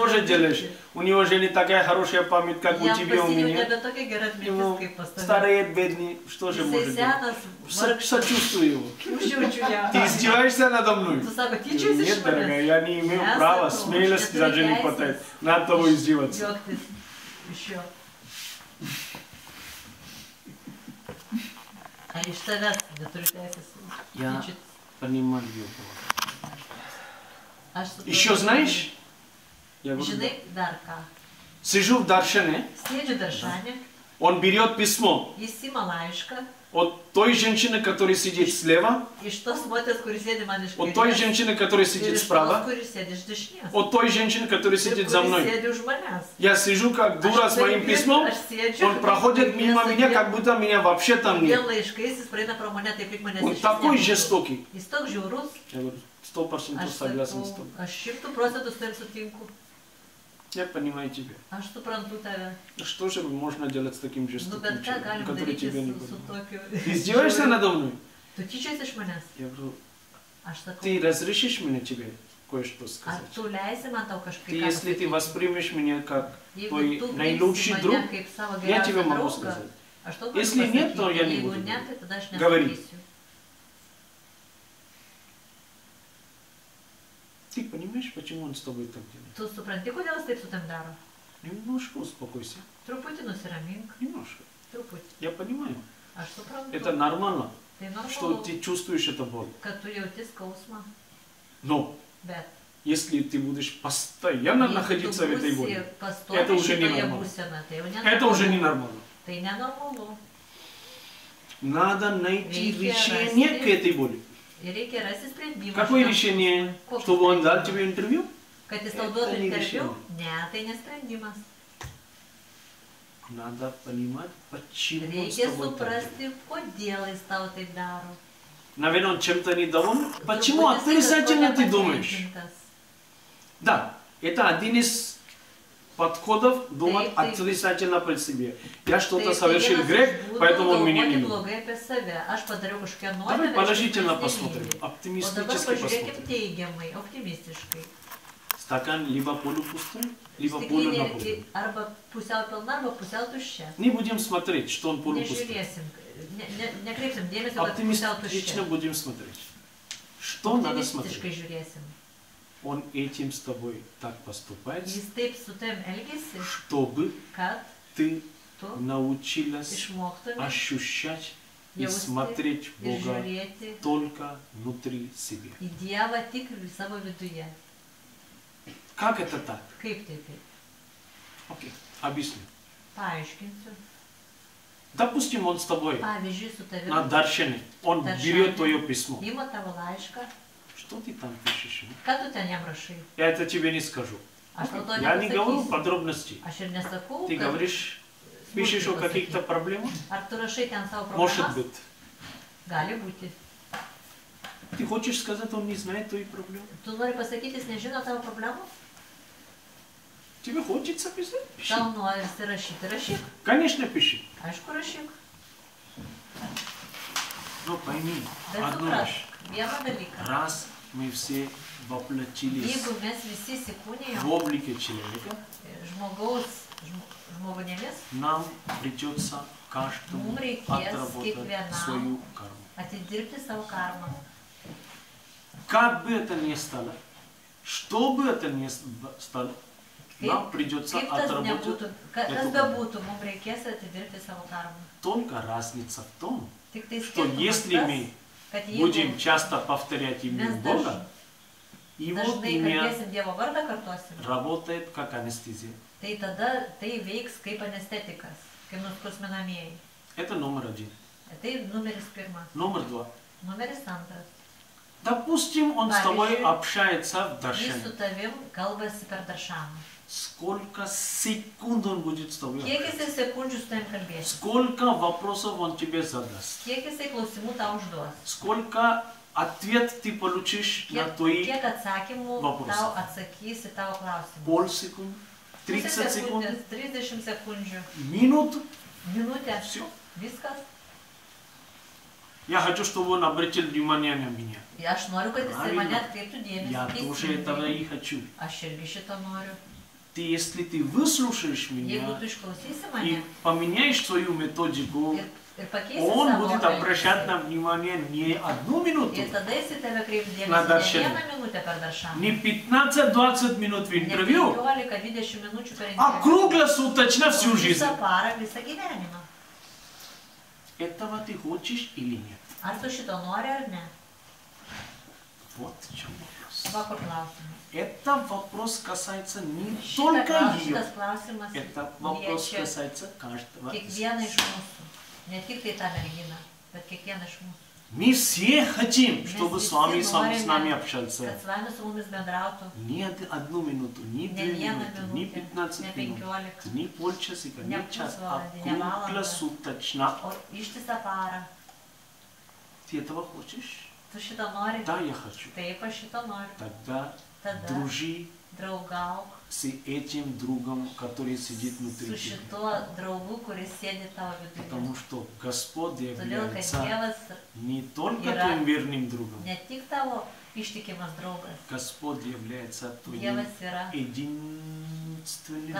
Тоже делаешь. У него же не такая хорошая память, как у Jam тебя, у меня. Ему стареет бедный, что же может делать? Сочувствую его. Ты издеваешься надо мной? Нет, дорогая, я не имею Я права, смелости даже не хватает. Надо того издеваться. Я понимаю его. Suprantu. Еще знаешь? Dar ką. сижу в Даршане, Sėdžiu daržanė, он берет письмо. Ima laišką от той женщины, которая сидит слева, moters, kuris sėdi man iš от той женщины, которая сидит справа, от той женщины, которая сидит за мной. Я сижу как дура с моим письмом, он проходит мимо меня, как будто меня вообще там нет. Он такой жестокий. Я говорю, сто процентов согласен с тобой. Я понимаю тебя. Aš suprantu tave. Что же можно делать с таким человеком, galim который тебя не понимает? Ты издеваешься надо мной? Tu tyčiasi iš manęs. Я говорю, Aš sakau, ты разрешишь мне тебе кое-что сказать? kažkaip... Ты, если ты воспримешь меня как твой наилучший друг, я тебе могу сказать. tau Если нет, то я не буду говорить. Говори. nesakysiu. Ты понимаешь, почему он с тобой так делает? Supranti, kodėl jis taip su tam daro? Немножко успокойся. Truputį nusiramink, Немножко. truputį. Я понимаю. Aš suprantu. Это нормально, Tai что normalu, ты чувствуешь эту боль. tu jauti skausmą, Но bet если ты будешь постоянно jeigu находиться в этой боли, Это уже tai jau это уже nenormalu. ненормально. Tai nenormalu. Надо найти rasti- к этой боли. Какое решение? Чтобы он дал тебе интервью? Kad jis tau duotų interviu? Ne, tai nesprendimas. Надо понимать, почему Reikia suprasti, kodėl jis tau taip daro. Наверное, он чем-то недоволен. Почему отрицательно ты думаешь? Да, это один из подходов думать Ты- отрицательно про себя. Я что-то совершил грех, поэтому он меня не любит. Давай положительно посмотрим, оптимистически посмотрим. Стакан либо полупустой, либо полу Stiklinė наполовину. arba pusiau pilna, arba pusiau tuščia. Не будем смотреть, что он полупустой. Оптимистично будем смотреть. Что надо смотреть? Он этим с тобой так поступает, чтобы ты научилась ощущать и смотреть Бога только внутри себя. Как это так? Окей, объясню. Допустим, он с тобой на Даршине, он берет твое письмо. Что ты там пишешь? tu ten jam rašai? Я это тебе не скажу. Tau to Я не говорю подробностей. Ты говоришь, пишешь о каких-то проблемах? Может быть. Gali būti. Ты хочешь сказать, он не знает твои проблемы? Nori pasakyti, jis nežino tavo problemų? Тебе хочется писать? Пиши. Tau norisi rašyti, rašyk. Конечно, пиши. Aišku, rašyk. Но пойми Bet одну supras, вещь. vieną dalyką. Раз мы все воплотились в облике человека, нам придется каждому отработать свою карму. karmą. Как бы это ни стало, что бы это ни стало, нам придется отработать эту savo karmą. Только разница в том, что если мы будем jeigu часто повторять имя daž, Бога, Его dažnai имя работает как анестезия. tai tada tai veiks kaip anestetikas, kaip nuskusminamieji. Это номер один. Tai numeris pirmas. Номер два. Numeris antras. Допустим, он с тобой общается в Даршане. Сколько секунд он будет с тобой общаться? Сколько вопросов он тебе задаст? Сколько ответ ты получишь на твои klausimus? полсекунд, 30 Pusė секунд, sekundės, 30 sekundžių, минут? minutė, Все. viskas. Я хочу, чтобы он обратил внимание на меня. Правильно. mane atkreiptų Я тоже этого и хочу. Noriu. ты, если ты выслушаешь меня и поменяешь свою методику, он будет обращать на внимание не одну минуту, per daršą. не 15-20 минут в интервью, 15-20 minučių per а круглосуточно всю жизнь. Этого ты хочешь или нет? Nori ar ne? Вот в чем вопрос. Это вопрос касается не только ее, это вопрос касается каждого из kiekvieną iš нас. mūsų. Ne tik tai tą merginą, Мы все хотим, чтобы с вами, с вами, с нами общаться. Од- одну минуту, ne две минуты, minutę, 15 ne минут, 15, не полчасика, не час, а круглосуточно. Ты этого хочешь? Да, я хочу. Тогда Tada дружи draugauk с этим другом, который сидит внутри тебя. viduje. Потому что Господь является не только твоим верным другом, Господь является твоим единственным